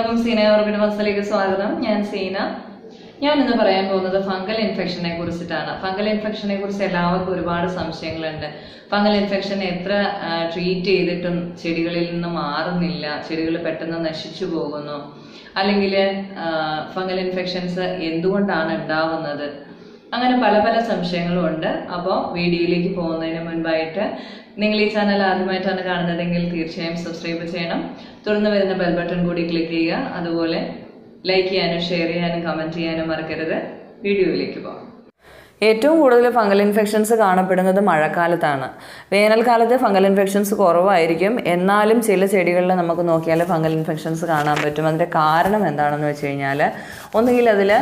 എല്ലാവർക്കും സീന ഓർബിൻ മസിലേക്ക് സ്വാഗതം. ഞാൻ സീന. ഞാൻ ഇന്ന് പറയാൻ പോകുന്നത് ഫംഗൽ ഇൻഫെക്ഷനെ കുറിച്ചിട്ടാണ്. ഫംഗൽ ഇൻഫെക്ഷനെ കുറിച്ച് എല്ലാവർക്കും ഒരുപാട് സംശയങ്ങളുണ്ട്. ഫംഗൽ ഇൻഫെക്ഷൻ എത്ര ട്രീറ്റ് ചെയ്തിട്ടും ചെടികളിൽ നിന്ന് മാറുന്നില്ല ചെടികൾ പെട്ടെന്ന് നശിച്ചു പോകുന്നു അല്ലെങ്കിൽ ഫംഗൽ ഇൻഫെക്ഷൻസ് എന്തുകൊണ്ടാണ് ഉണ്ടാവുന്നത്? അങ്ങനെ പല പല സംശയങ്ങളും ഉണ്ട്. അപ്പോൾ വീഡിയോയിലേക്ക് പോകുന്നതിന് മുൻപായിട്ട് നിങ്ങൾ ഈ ചാനൽ ആദ്യമായിട്ടാണ് കാണുന്നതെങ്കിൽ തീർച്ചയായും സബ്സ്ക്രൈബ് ചെയ്യണം. തുടർന്ന് വരുന്ന ബെൽ ബട്ടൺ കൂടി ക്ലിക്ക് ചെയ്യുക. അതുപോലെ ലൈക്ക് ചെയ്യാനും ഷെയർ ചെയ്യാനും കമന്റ് ചെയ്യാനും മറക്കരുത്. വീഡിയോയിലേക്ക് പോകാം. ഏറ്റവും കൂടുതൽ ഫംഗൽ ഇൻഫെക്ഷൻസ് കാണപ്പെടുന്നത് മഴക്കാലത്താണ്. വേനൽക്കാലത്ത് ഫംഗൽ ഇൻഫെക്ഷൻസ് കുറവായിരിക്കും. എന്നാലും ചില ചെടികളിൽ നമുക്ക് നോക്കിയാൽ ഫംഗൽ ഇൻഫെക്ഷൻസ് കാണാൻ പറ്റും. അതിന്റെ കാരണം എന്താണെന്ന് വെച്ച് കഴിഞ്ഞാൽ ഒന്നുകിൽ അതിൽ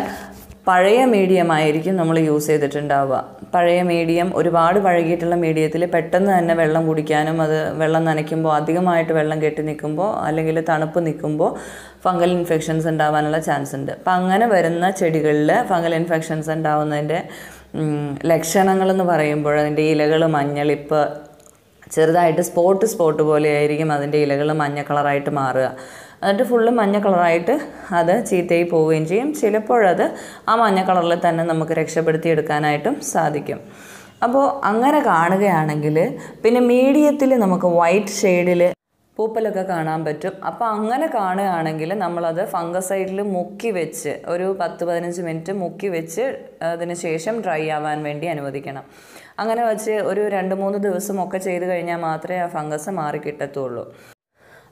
പഴയ മീഡിയം ആയിരിക്കും നമ്മൾ യൂസ് ചെയ്തിട്ടുണ്ടാവുക. പഴയ മീഡിയം ഒരുപാട് പഴകിയിട്ടുള്ള മീഡിയത്തിൽ പെട്ടെന്ന് തന്നെ വെള്ളം കുടിക്കാനും അത് വെള്ളം നനയ്ക്കുമ്പോൾ അധികമായിട്ട് വെള്ളം കെട്ടി നിൽക്കുമ്പോൾ അല്ലെങ്കിൽ തണുപ്പ് നിൽക്കുമ്പോൾ ഫംഗൽ ഇൻഫെക്ഷൻസ് ഉണ്ടാവാനുള്ള ചാൻസ് ഉണ്ട്. അപ്പം അങ്ങനെ വരുന്ന ചെടികളിൽ ഫംഗൽ ഇൻഫെക്ഷൻസ് ഉണ്ടാവുന്നതിന്റെ ലക്ഷണങ്ങളെന്ന് പറയുമ്പോൾ അതിന്റെ ഇലകൾ മഞ്ഞളിപ്പ് ചെറുതായിട്ട് സ്പോട്ട് സ്പോട്ട് പോലെയായിരിക്കും അതിന്റെ ഇലകൾ മഞ്ഞ കളറായിട്ട് മാറുക. എന്നിട്ട് ഫുള്ള് മഞ്ഞ കളറായിട്ട് അത് ചീത്തയായി പോവുകയും ചെയ്യും. ചിലപ്പോഴത് ആ മഞ്ഞ കളറിൽ തന്നെ നമുക്ക് രക്ഷപ്പെടുത്തി എടുക്കാനായിട്ടും സാധിക്കും. അപ്പോൾ അങ്ങനെ കാണുകയാണെങ്കിൽ പിന്നെ മീഡിയത്തിൽ നമുക്ക് വൈറ്റ് ഷെയ്ഡിൽ പൂപ്പലൊക്കെ കാണാൻ പറ്റും. അപ്പോൾ അങ്ങനെ കാണുകയാണെങ്കിൽ നമ്മളത് ഫംഗസൈഡിൽ മുക്കി വെച്ച് ഒരു പത്ത് പതിനഞ്ച് മിനിറ്റ് മുക്കി വെച്ച് അതിന് ശേഷം ഡ്രൈ ആവാൻ വേണ്ടി അനുവദിക്കണം. അങ്ങനെ വെച്ച് ഒരു രണ്ട് മൂന്ന് ദിവസമൊക്കെ ചെയ്ത് കഴിഞ്ഞാൽ മാത്രമേ ആ ഫംഗസ് മാറി കിട്ടത്തുള്ളൂ.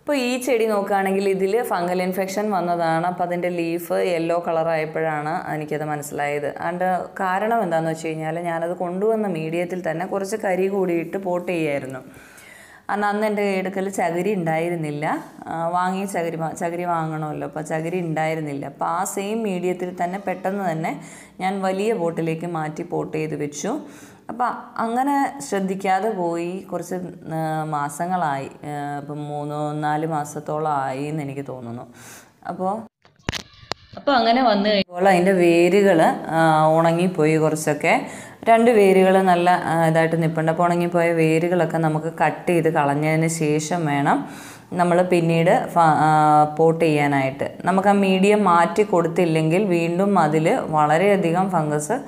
അപ്പോൾ ഈ ചെടി നോക്കുകയാണെങ്കിൽ ഇതിൽ ഫംഗൽ ഇൻഫെക്ഷൻ വന്നതാണ്. അപ്പോൾ അതിന്റെ ലീഫ് യെല്ലോ കളറായപ്പോഴാണ് എനിക്കത് മനസ്സിലായത്. അതിന്റെ കാരണം എന്താണെന്ന് വെച്ച് കഴിഞ്ഞാൽ ഞാനത് കൊണ്ടുവന്ന മീഡിയത്തിൽ തന്നെ കുറച്ച് കരി കൂടിയിട്ട് പോട്ട് ചെയ്യായിരുന്നു. അന്ന് അന്ന് എന്റെ എടുക്കൽ ചകിരി ഉണ്ടായിരുന്നില്ല. വാങ്ങി ചകിരി ചകിരി വാങ്ങണമല്ലോ. അപ്പോൾ ചകിരി ഉണ്ടായിരുന്നില്ല. അപ്പോൾ ആ സെയിം മീഡിയത്തിൽ തന്നെ പെട്ടെന്ന് തന്നെ ഞാൻ വലിയ ബോട്ടിലേക്ക് മാറ്റി പോട്ട് ചെയ്ത് വെച്ചു. അപ്പം അങ്ങനെ ശ്രദ്ധിക്കാതെ പോയി കുറച്ച് മാസങ്ങളായി. ഇപ്പം മൂന്ന് നാല് മാസത്തോളം ആയി എന്ന് എനിക്ക് തോന്നുന്നു. അപ്പോൾ അപ്പോൾ അങ്ങനെ വന്നു കഴിയുമ്പോൾ അതിന്റെ വേരുകൾ ഉണങ്ങിപ്പോയി കുറച്ചൊക്കെ. രണ്ട് വേരുകൾ നല്ല ഇതായിട്ട് നിൽപ്പുണ്ട് അപ്പോൾ ഉണങ്ങിപ്പോയ വേരുകളൊക്കെ നമുക്ക് കട്ട് ചെയ്ത് കളഞ്ഞതിന് ശേഷം വേണം നമ്മൾ പിന്നീട് പോട്ട് ചെയ്യാനായിട്ട്. നമുക്ക് ആ മീഡിയം മാറ്റി കൊടുത്തില്ലെങ്കിൽ വീണ്ടും അതിൽ വളരെയധികം ഫംഗസ്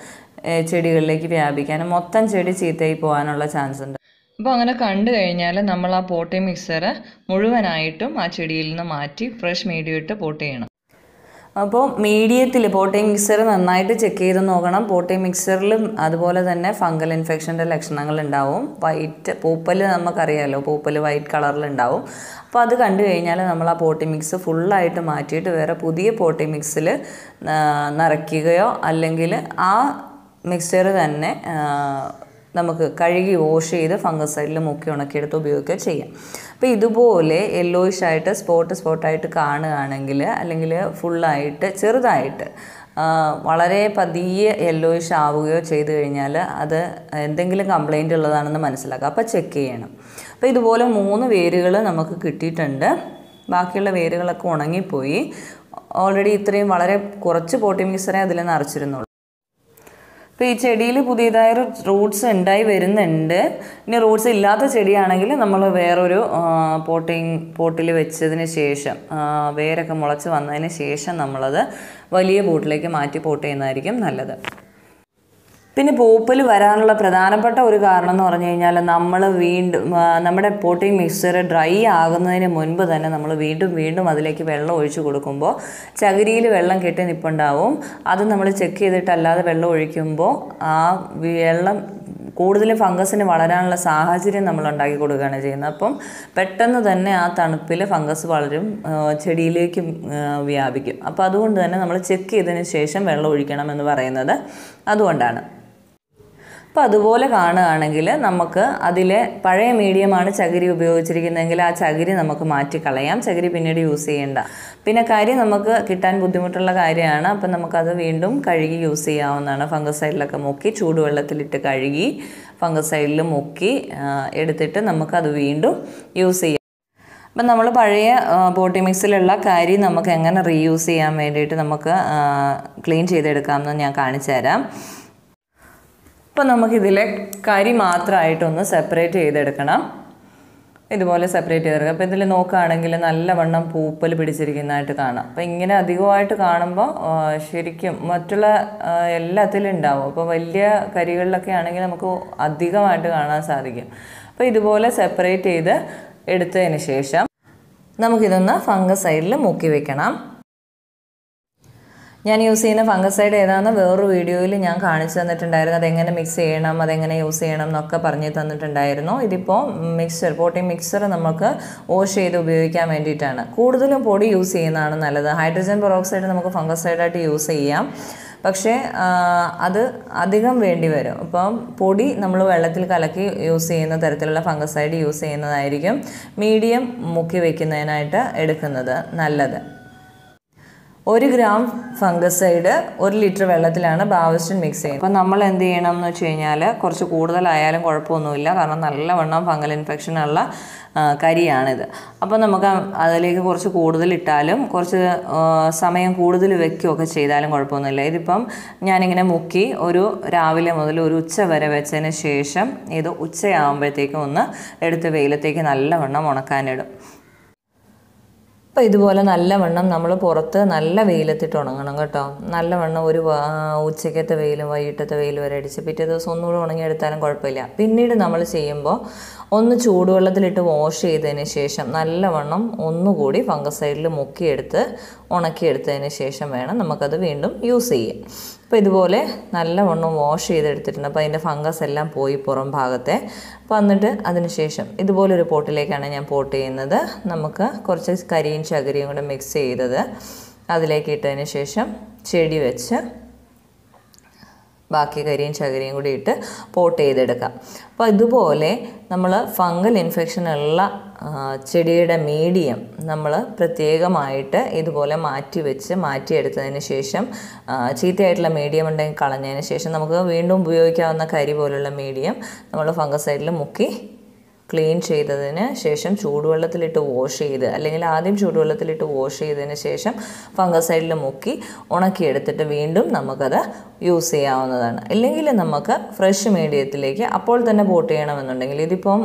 ചെടികളിലേക്ക് വ്യാപിക്കാനും മൊത്തം ചെടി ചീത്തയായി പോകാനുള്ള ചാൻസ് ഉണ്ട്. അപ്പോൾ അങ്ങനെ കണ്ടു കഴിഞ്ഞാൽ നമ്മൾ ആ പോട്ടി മിക്സർ മുഴുവനായിട്ടും ആ ചെടിയിൽ നിന്ന് മാറ്റി ഫ്രഷ് മീഡിയം ഇട്ട് പോട്ട് ചെയ്യണം. അപ്പോൾ മീഡിയത്തിൽ പോട്ടി മിക്സർ നന്നായിട്ട് ചെക്ക് ചെയ്ത് നോക്കണം. പോട്ടി മിക്സറിലും അതുപോലെ തന്നെ ഫംഗൽ ഇൻഫെക്ഷന്റെ ലക്ഷണങ്ങൾ ഉണ്ടാവും. വൈറ്റ് പൂപ്പൽ നമുക്കറിയാമല്ലോ പൂപ്പൽ വൈറ്റ് കളറിലുണ്ടാവും അപ്പോൾ അത് കണ്ടു കഴിഞ്ഞാൽ നമ്മൾ ആ പോട്ടി മിക്സ് ഫുള്ളായിട്ട് മാറ്റിയിട്ട് വേറെ പുതിയ പോട്ടി മിക്സിൽ നിറയ്ക്കുകയോ അല്ലെങ്കിൽ ആ മിക്സർ തന്നെ നമുക്ക് കഴുകി വാഷ് ചെയ്ത് ഫംഗസ് സൈഡിൽ മുക്കി ഉണക്കിയെടുത്ത് ഉപയോഗിക്കുക ചെയ്യാം. അപ്പോൾ ഇതുപോലെ യെല്ലോയിഷ് ആയിട്ട് സ്പോട്ട് സ്പോട്ടായിട്ട് കാണുകയാണെങ്കിൽ അല്ലെങ്കിൽ ഫുള്ളായിട്ട് ചെറുതായിട്ട് വളരെ പതിയെ യെല്ലോയിഷ് ആവുകയോ ചെയ്തു കഴിഞ്ഞാൽ അത് എന്തെങ്കിലും കംപ്ലൈന്റ് ഉള്ളതാണെന്ന് മനസ്സിലാക്കുക അപ്പോൾ ചെക്ക് ചെയ്യണം. അപ്പോൾ ഇതുപോലെ മൂന്ന് വേരുകൾ നമുക്ക് കിട്ടിയിട്ടുണ്ട്. ബാക്കിയുള്ള വേരുകളൊക്കെ ഉണങ്ങിപ്പോയി. ഓൾറെഡി ഇത്രയും വളരെ കുറച്ച് പോട്ടി മിക്സറേ അതിൽ നിറച്ചിരുന്നുള്ളൂ അപ്പോൾ ഈ ചെടിയിൽ പുതിയതായ റൂട്ട്സ് ഉണ്ടായി വരുന്നുണ്ട്. ഇനി റൂട്ട്സ് ഇല്ലാത്ത ചെടിയാണെങ്കിൽ നമ്മൾ വേറൊരു പോട്ടിങ് പോട്ടിൽ വെച്ചതിന് ശേഷം വേരൊക്കെ മുളച്ച് വന്നതിന് ശേഷം നമ്മളത് വലിയ ബോട്ടിലേക്ക് മാറ്റി പോട്ട് ചെയ്യുന്നതായിരിക്കും നല്ലത്. പിന്നെ പൂപ്പൽ വരാനുള്ള പ്രധാനപ്പെട്ട ഒരു കാരണം എന്ന് പറഞ്ഞു കഴിഞ്ഞാൽ നമ്മൾ വീണ്ടും നമ്മുടെ പോട്ടിംഗ് മിക്സർ ഡ്രൈ ആകുന്നതിന് മുൻപ് തന്നെ നമ്മൾ വീണ്ടും വീണ്ടും അതിലേക്ക് വെള്ളം ഒഴിച്ചു കൊടുക്കുമ്പോൾ ചകിരിയിൽ വെള്ളം കെട്ടി നിൽപ്പുണ്ടാവും അത് നമ്മൾ ചെക്ക് ചെയ്തിട്ടല്ലാതെ വെള്ളം ഒഴിക്കുമ്പോൾ ആ വെള്ളം കൂടുതലും ഫംഗസിന് വളരാനുള്ള സാഹചര്യം നമ്മൾ ഉണ്ടാക്കി കൊടുക്കുകയാണ് ചെയ്യുന്നത്. അപ്പം പെട്ടെന്ന് തന്നെ ആ തണുപ്പിൽ ഫംഗസ് വളരും ചെടിയിലേക്ക് വ്യാപിക്കും. അപ്പോൾ അതുകൊണ്ട് തന്നെ നമ്മൾ ചെക്ക് ചെയ്തതിന് ശേഷം വെള്ളം ഒഴിക്കണം എന്ന് പറയുന്നത് അതുകൊണ്ടാണ്. അപ്പോൾ അതുപോലെ കാണുകയാണെങ്കിൽ നമുക്ക് അതിലെ പഴയ മീഡിയമാണ് ചകിരി ഉപയോഗിച്ചിരിക്കുന്നതെങ്കിൽ ആ ചകിരി നമുക്ക് മാറ്റി കളയാം ചകിരി പിന്നീട് യൂസ് ചെയ്യേണ്ട. പിന്നെ കരി നമുക്ക് കിട്ടാൻ ബുദ്ധിമുട്ടുള്ള കാര്യമാണ്. അപ്പം നമുക്കത് വീണ്ടും കഴുകി യൂസ് ചെയ്യാവുന്നതാണ്. ഫംഗസൈഡിലൊക്കെ മുക്കി ചൂടുവെള്ളത്തിലിട്ട് കഴുകി ഫംഗസ് സൈഡിൽ മുക്കി എടുത്തിട്ട് നമുക്കത് വീണ്ടും യൂസ് ചെയ്യാം. അപ്പം നമ്മൾ പഴയ ബോട്ടി മിക്സിലുള്ള കരി നമുക്ക് എങ്ങനെ റീയൂസ് ചെയ്യാൻ വേണ്ടിയിട്ട് നമുക്ക് ക്ലീൻ ചെയ്തെടുക്കാമെന്ന് ഞാൻ കാണിച്ചു തരാം അപ്പോൾ നമുക്കിതിലെ കരി മാത്രമായിട്ടൊന്ന് സെപ്പറേറ്റ് ചെയ്തെടുക്കണം. ഇതുപോലെ സെപ്പറേറ്റ് ചെയ്തെടുക്കുക അപ്പോൾ ഇതിൽ നോക്കുകയാണെങ്കിൽ നല്ലവണ്ണം പൂപ്പൽ പിടിച്ചിരിക്കുന്നതായിട്ട് കാണാം. അപ്പോൾ ഇങ്ങനെ അധികമായിട്ട് കാണുമ്പോൾ ശരിക്കും മറ്റുള്ള എല്ലാത്തിലും ഉണ്ടാവും. അപ്പോൾ വലിയ കരികളിലൊക്കെ ആണെങ്കിൽ നമുക്ക് അധികമായിട്ട് കാണാൻ സാധിക്കും. അപ്പോൾ ഇതുപോലെ സെപ്പറേറ്റ് ചെയ്ത് എടുത്തതിന് ശേഷം നമുക്കിതൊന്ന് ഫംഗസ് സൈഡിൽ മുക്കി വെക്കണം. ഞാൻ യൂസ് ചെയ്യുന്ന ഫംഗസൈഡ് ഏതാണെന്ന് വേറൊരു വീഡിയോയിൽ ഞാൻ കാണിച്ചു തന്നിട്ടുണ്ടായിരുന്നു. അതെങ്ങനെ മിക്സ് ചെയ്യണം അതെങ്ങനെ യൂസ് ചെയ്യണം എന്നൊക്കെ പറഞ്ഞു തന്നിട്ടുണ്ടായിരുന്നു. ഇതിപ്പോൾ മിക്സർ പോട്ടിംഗ് മിക്സർ നമുക്ക് വാഷ് ചെയ്ത് ഉപയോഗിക്കാൻ വേണ്ടിയിട്ടാണ്. കൂടുതലും പൊടി യൂസ് ചെയ്യുന്നതാണ് നല്ലത്. ഹൈഡ്രജൻ പെറോക്സൈഡ് നമുക്ക് ഫംഗസൈഡായിട്ട് യൂസ് ചെയ്യാം. പക്ഷേ അത് അധികം വേണ്ടി വരും. അപ്പം പൊടി നമ്മൾ വെള്ളത്തിൽ കലക്കി യൂസ് ചെയ്യുന്ന തരത്തിലുള്ള ഫംഗസൈഡ് യൂസ് ചെയ്യുന്നതായിരിക്കും മീഡിയം മുക്കി വയ്ക്കുന്നതിനായിട്ട് എടുക്കുന്നത് നല്ലത്. ഒരു ഗ്രാം ഫംഗസൈഡ് ഒരു ലിറ്റർ വെള്ളത്തിലാണ് ബാവസ്റ്റിൻ മിക്സ് ചെയ്യുന്നത്. അപ്പോൾ നമ്മൾ എന്ത് ചെയ്യണം എന്ന് വെച്ച് കഴിഞ്ഞാൽ കുറച്ച് കൂടുതലായാലും കുഴപ്പമൊന്നുമില്ല. കാരണം നല്ലവണ്ണം ഫംഗൽ ഇൻഫെക്ഷനുള്ള കരിയാണിത്. അപ്പോൾ നമുക്ക് അതിലേക്ക് കുറച്ച് കൂടുതൽ ഇട്ടാലും കുറച്ച് സമയം കൂടുതൽ വെക്കുകയൊക്കെ ചെയ്താലും കുഴപ്പമൊന്നുമില്ല. ഇതിപ്പം ഞാനിങ്ങനെ മുക്കി ഒരു രാവിലെ മുതൽ ഒരു ഉച്ച വരെ വെച്ചതിന് ശേഷം ഇത് ഉച്ചയാകുമ്പോഴത്തേക്കും ഒന്ന് എടുത്ത് വെയിലത്തേക്ക് നല്ലവണ്ണം ഉണക്കാനിടും. അപ്പോൾ ഇതുപോലെ നല്ലവണ്ണം നമ്മൾ പുറത്ത് നല്ല വെയിലത്തിട്ട് ഉണങ്ങണം കേട്ടോ. നല്ലവണ്ണം ഒരു ഉച്ചക്കത്തെ വെയിലും വൈകിട്ടത്തെ വെയിലും വരെ അടിച്ച് പിറ്റേ ദിവസം ഒന്നുകൂടെ ഉണങ്ങിയെടുത്താലും കുഴപ്പമില്ല. പിന്നീട് നമ്മൾ ചെയ്യുമ്പോൾ ഒന്ന് ചൂടുവെള്ളത്തിലിട്ട് വാഷ് ചെയ്തതിന് ശേഷം നല്ലവണ്ണം ഒന്നുകൂടി ഫംഗസൈഡിൽ മുക്കിയെടുത്ത് ഉണക്കിയെടുത്തതിന് ശേഷം വേണം നമുക്കത് വീണ്ടും യൂസ് ചെയ്യാൻ. അപ്പോൾ ഇതുപോലെ നല്ലവണ്ണം വാഷ് ചെയ്തെടുത്തിട്ടുണ്ട്. അപ്പോൾ അതിന്റെ ഫംഗസ് എല്ലാം പോയി പുറം ഭാഗത്തെ. അപ്പോൾ എന്നിട്ട് അതിനുശേഷം ഇതുപോലൊരു പോട്ടിലേക്കാണ് ഞാൻ പോട്ട് ചെയ്യുന്നത്. നമുക്ക് കുറച്ച് കരിയും ചകിരിയും കൂടെ മിക്സ് ചെയ്തത്. അതിലേക്ക് ഇട്ടതിന് ശേഷം ചെടി വെച്ച് ബാക്കി കരിയും ചകിരിയും കൂടി ഇട്ട് പോട്ട് ചെയ്തെടുക്കാം. അപ്പോൾ ഇതുപോലെ നമ്മൾ ഫംഗൽ ഇൻഫെക്ഷൻ ഉള്ള ചെടിയുടെ മീഡിയം നമ്മൾ പ്രത്യേകമായിട്ട് ഇതുപോലെ മാറ്റി വെച്ച് മാറ്റിയെടുത്തതിന് ശേഷം ചീത്തയായിട്ടുള്ള മീഡിയം ഉണ്ടെങ്കിൽ കളഞ്ഞതിന് ശേഷം നമുക്ക് വീണ്ടും ഉപയോഗിക്കാവുന്ന കരി പോലുള്ള മീഡിയം നമ്മൾ ഫംഗസൈഡിൽ മുക്കി ക്ലീൻ ചെയ്തതിന് ശേഷം ചൂടുവെള്ളത്തിലിട്ട് വാഷ് ചെയ്ത് അല്ലെങ്കിൽ ആദ്യം ചൂടുവെള്ളത്തിലിട്ട് വാഷ് ചെയ്തതിന് ശേഷം ഫംഗസൈഡിൽ മുക്കി ഉണക്കിയെടുത്തിട്ട് വീണ്ടും നമുക്കത് യൂസ് ചെയ്യാവുന്നതാണ്. ഇല്ലെങ്കിൽ നമുക്ക് ഫ്രഷ് മീഡിയത്തിലേക്ക് അപ്പോൾ തന്നെ പോട്ട് ചെയ്യണമെന്നുണ്ടെങ്കിൽ ഇതിപ്പം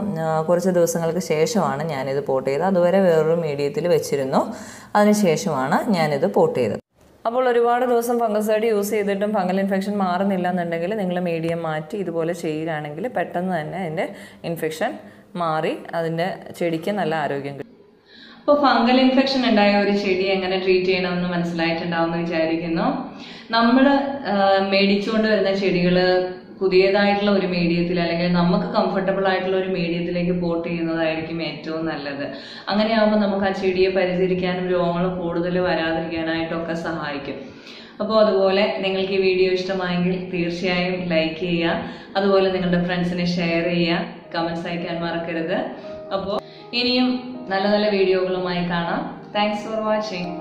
കുറച്ച് ദിവസങ്ങൾക്ക് ശേഷമാണ് ഞാനിത് പോട്ട് ചെയ്തത്. അതുവരെ വേറൊരു മീഡിയത്തിൽ വെച്ചിരുന്നു. അതിനുശേഷമാണ് ഞാനിത് പോട്ട് ചെയ്തത്. അപ്പോൾ ഒരുപാട് ദിവസം ഫംഗസൈഡ് യൂസ് ചെയ്തിട്ടും ഫംഗൽ ഇൻഫെക്ഷൻ മാറുന്നില്ല എന്നുണ്ടെങ്കിൽ നിങ്ങൾ മീഡിയം മാറ്റി ഇതുപോലെ ചെയ്യുകയാണെങ്കിൽ പെട്ടെന്ന് തന്നെ അതിന്റെ ഇൻഫെക്ഷൻ മാറി അതിന്റെ ചെടിക്ക് നല്ല ആരോഗ്യം കിട്ടും. അപ്പോൾ ഫംഗൽ ഇൻഫെക്ഷൻ ഉണ്ടായ ഒരു ചെടി എങ്ങനെ ട്രീറ്റ് ചെയ്യണമെന്ന് മനസ്സിലായിട്ടുണ്ടാവുമെന്ന് വിചാരിക്കുന്നു. നമ്മൾ മേടിച്ചുകൊണ്ട് വരുന്ന ചെടികൾ പുതിയതായിട്ടുള്ള ഒരു മീഡിയത്തിൽ അല്ലെങ്കിൽ നമുക്ക് കംഫർട്ടബിൾ ആയിട്ടുള്ള ഒരു മീഡിയത്തിലേക്ക് പോട്ട് ചെയ്യുന്നതായിരിക്കും ഏറ്റവും നല്ലത്. അങ്ങനെയാകുമ്പോൾ നമുക്ക് ആ ചെടിയെ പരിചരിക്കാനും രോഗങ്ങൾ കൂടുതൽ വരാതിരിക്കാനായിട്ടൊക്കെ സഹായിക്കും. അപ്പോൾ അതുപോലെ നിങ്ങൾക്ക് ഈ വീഡിയോ ഇഷ്ടമായെങ്കിൽ തീർച്ചയായും ലൈക്ക് ചെയ്യുക. അതുപോലെ നിങ്ങളുടെ ഫ്രണ്ട്സിനെ ഷെയർ ചെയ്യുക. കമൻസ് അയക്കാൻ മറക്കരുത്. അപ്പോൾ ഇനിയും നല്ല നല്ല വീഡിയോകളുമായി കാണാം. Thanks for watching